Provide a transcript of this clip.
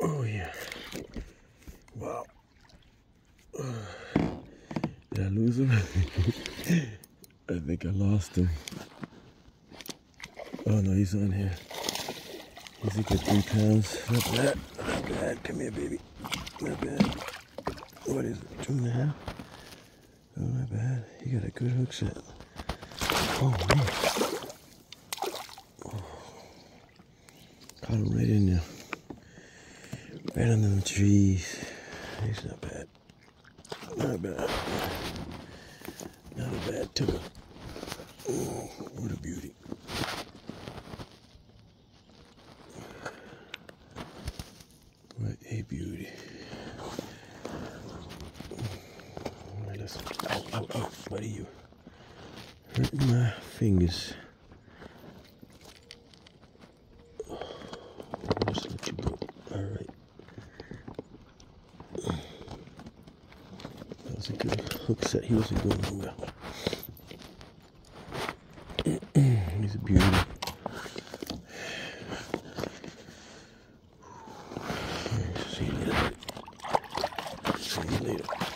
Oh yeah. Wow. Did I lose him? I think I lost him. Oh no, he's on here. He's a good three pounds. Not bad. Not bad. Come here, baby. Not bad. What is it? Two and a half? Oh, not bad. He got a good hook set. Oh, man. Oh. Caught him right in there. Right under the trees. It's not bad. Not bad. Not a bad tuna. Oh, what a beauty. What a beauty. Alright, let's. Ow, oh, ow, oh, oh, buddy, you hurting my fingers. That was a good hook set. He wasn't going nowhere. He's a beauty. See you later. See you later.